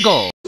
Michael.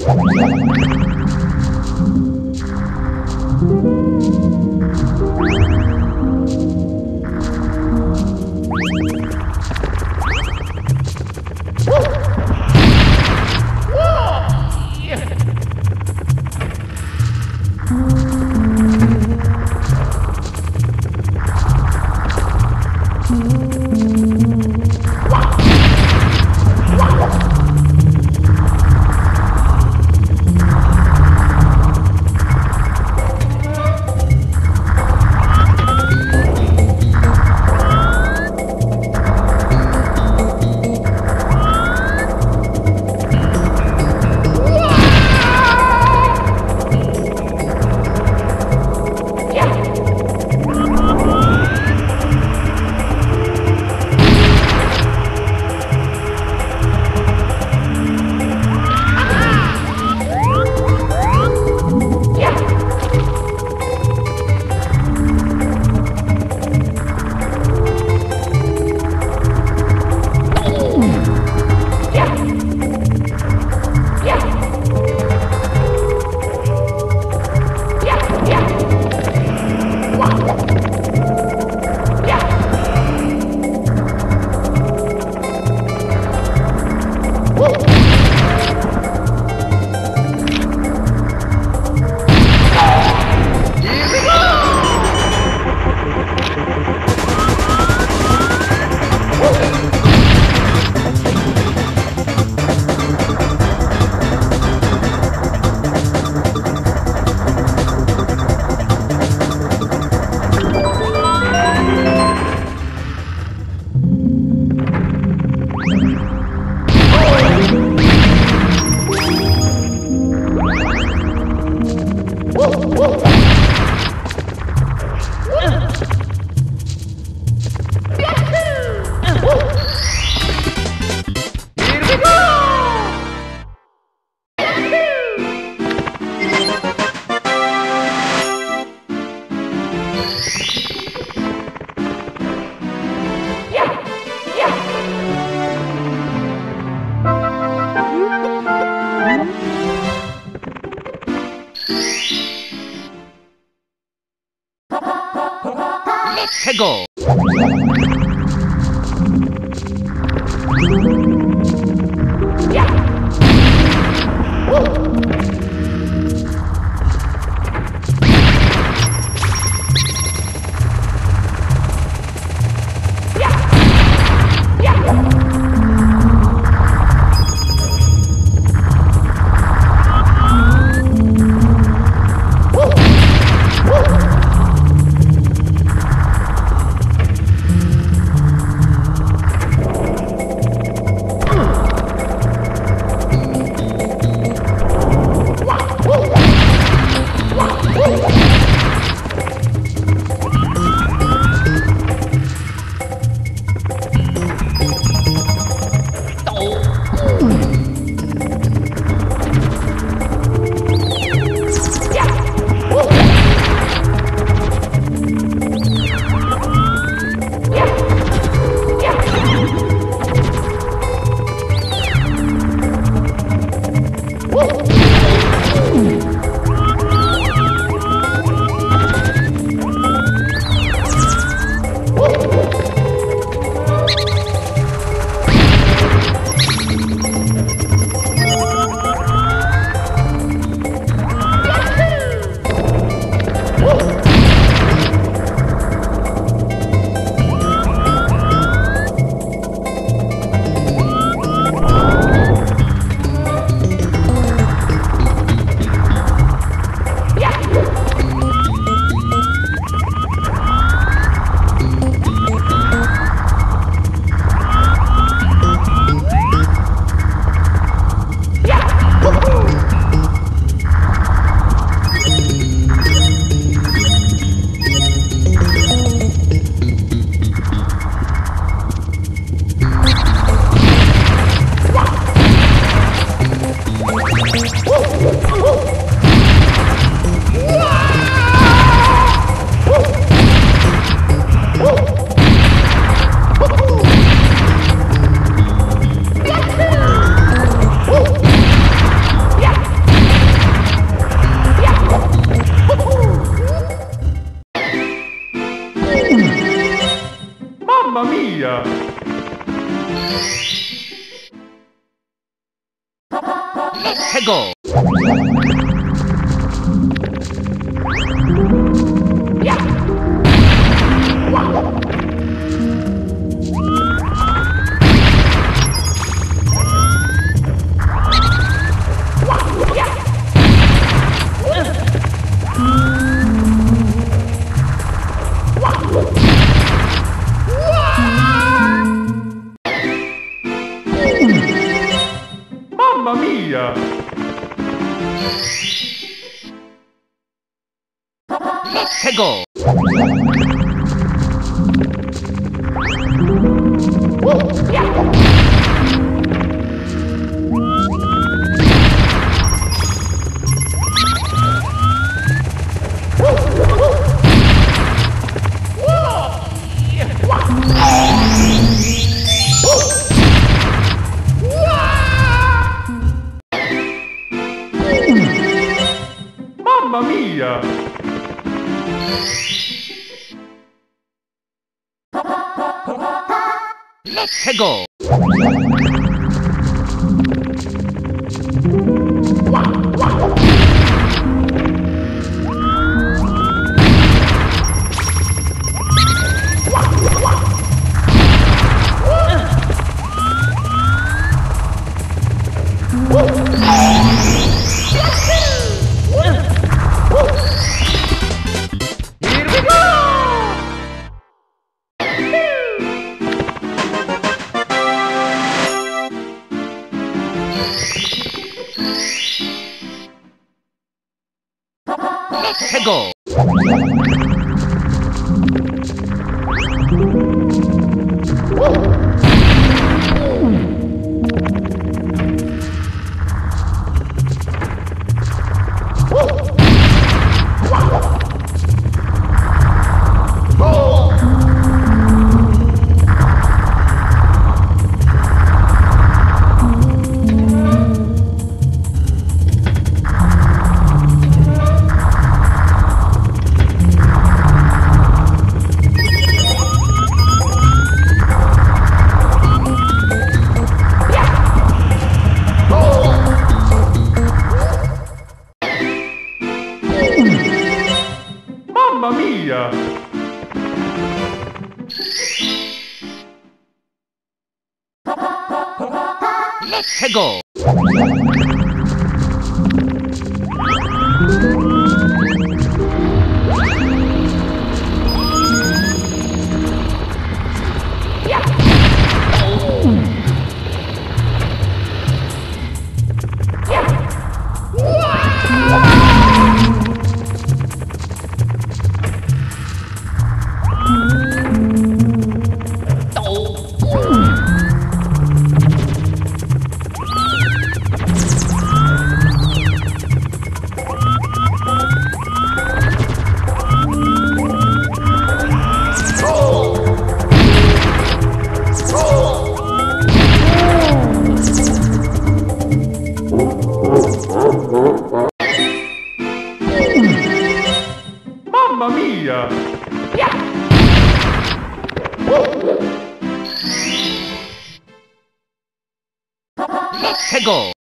Go!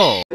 go.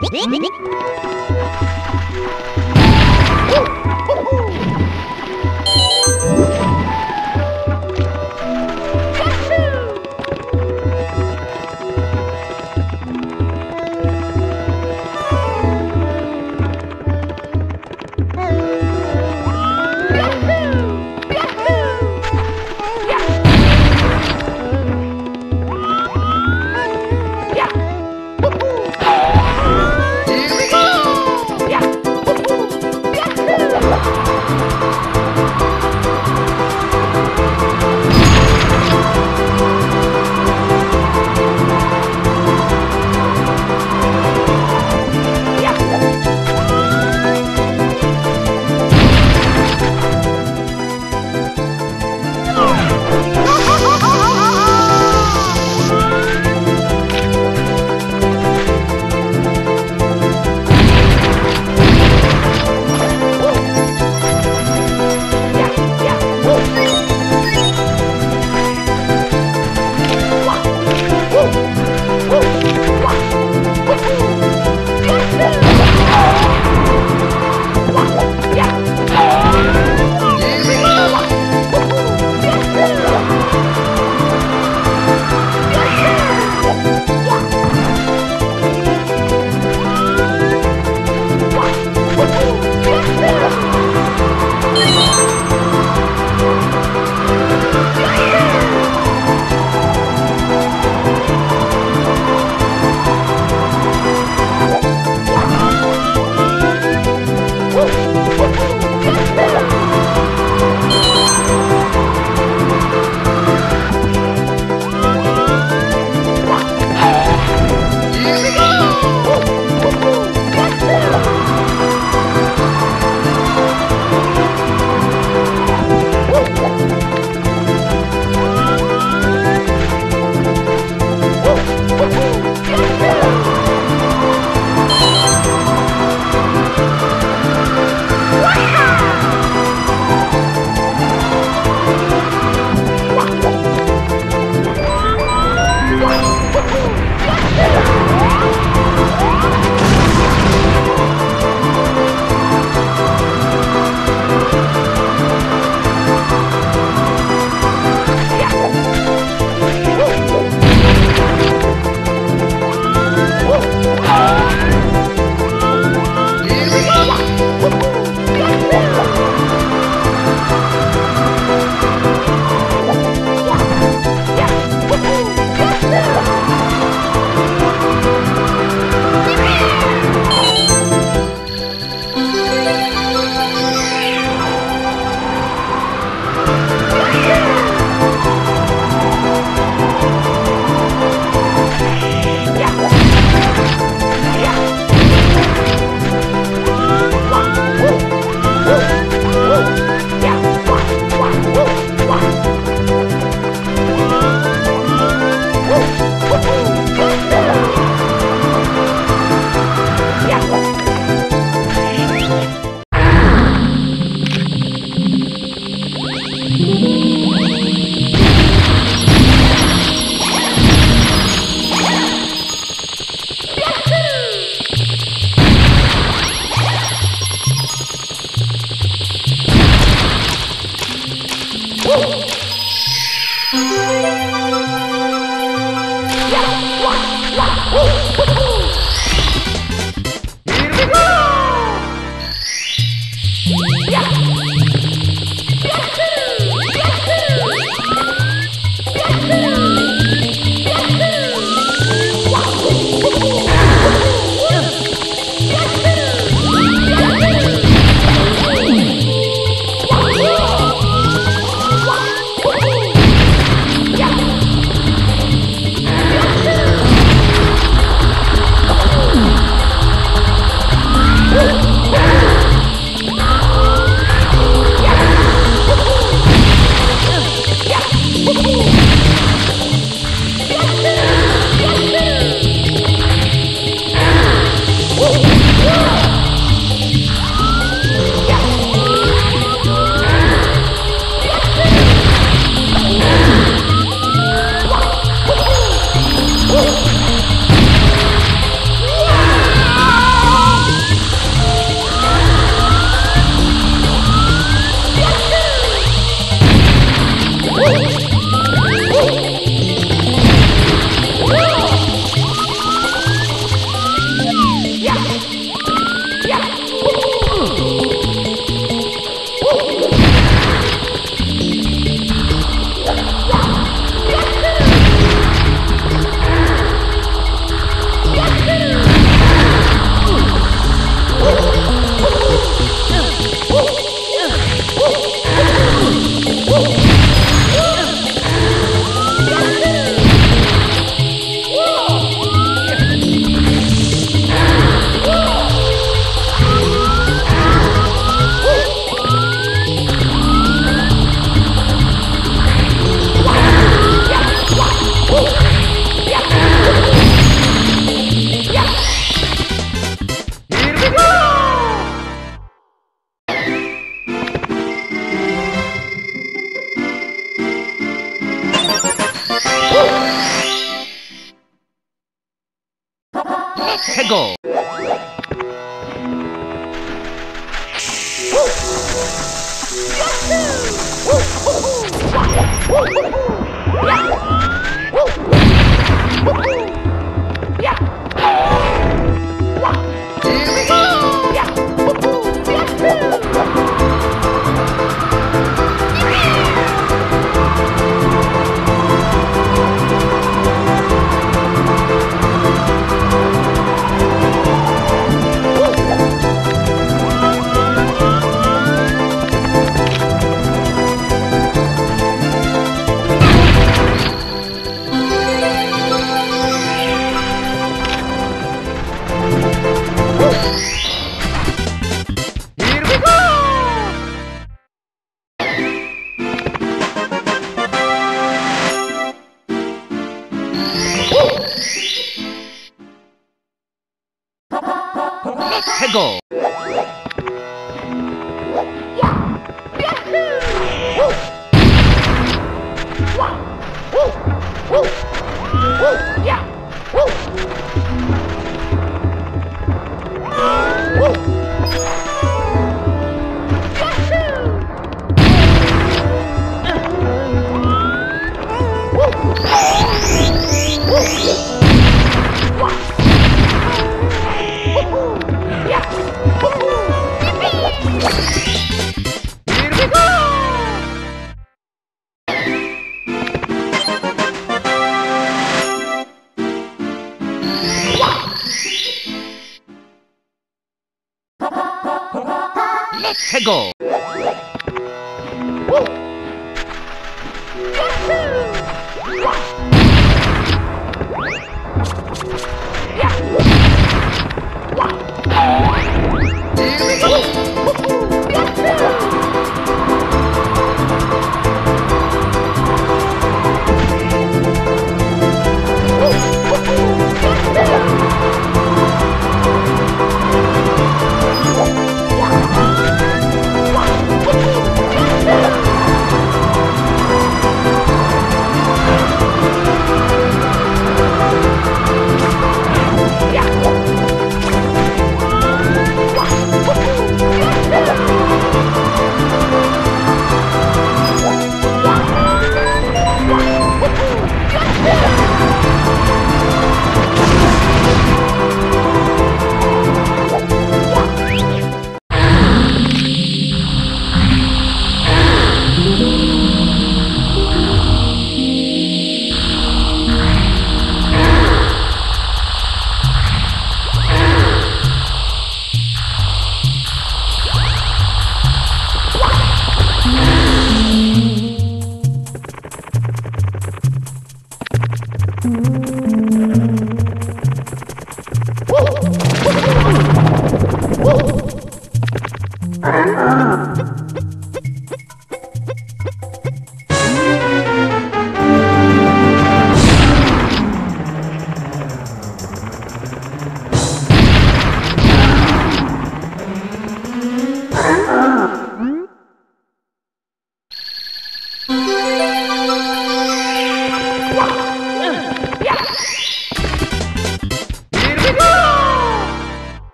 みっ!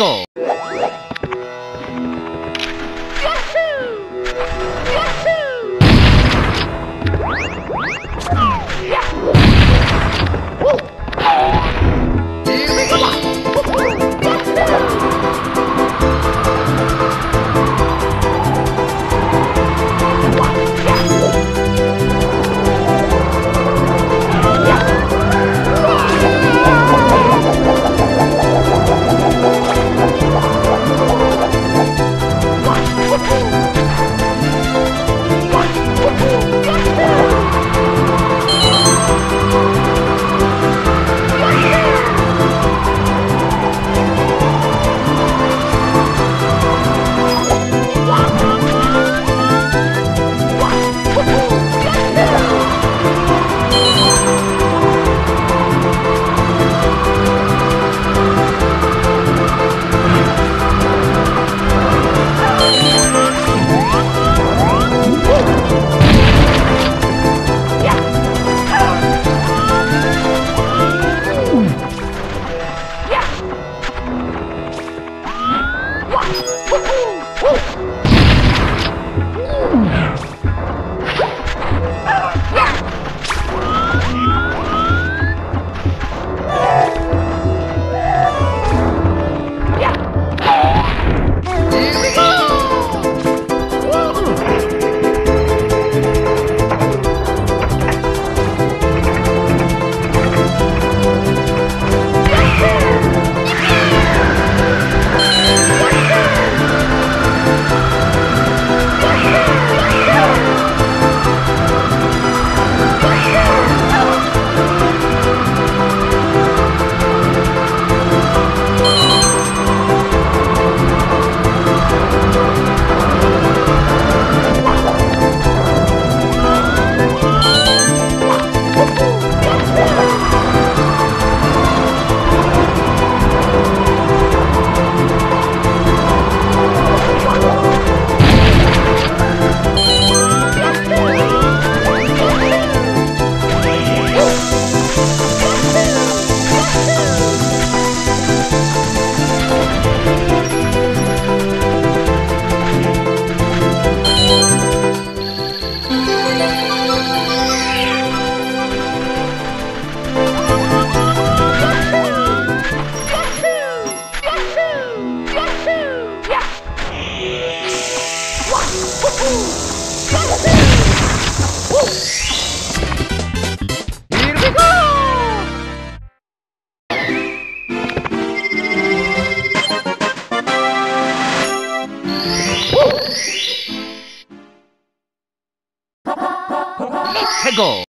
Go! Pickle